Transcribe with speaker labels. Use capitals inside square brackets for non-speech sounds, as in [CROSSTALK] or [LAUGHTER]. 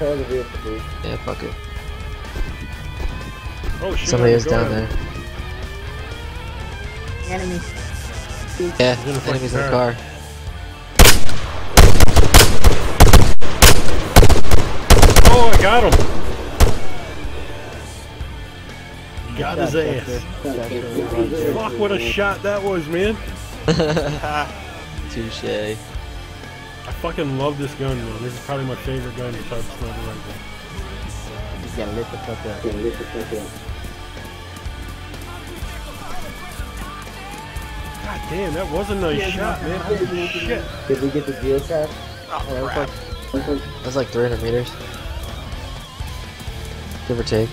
Speaker 1: repair the vehicle, please.
Speaker 2: Yeah, fuck it.
Speaker 3: Oh shit.
Speaker 2: Somebody
Speaker 3: I'm
Speaker 2: is down there.
Speaker 4: Enemies.
Speaker 2: Yeah,
Speaker 3: He's in the fucking
Speaker 2: enemies in the
Speaker 3: car.
Speaker 2: car.
Speaker 3: Oh, I got him. Got his ass. Fuck, what a shot that was, man. [LAUGHS]
Speaker 2: Touche.
Speaker 3: I fucking love this gun, man. This is probably my favorite gun besides the sniper rifle.
Speaker 1: Just gotta lit the fuck up. Yeah, lit the fuck up.
Speaker 3: God damn, that was a nice shot, man. Holy shit.
Speaker 1: Did we get the geocache?
Speaker 5: Oh, crap.
Speaker 2: That's like 300 meters. Give or take.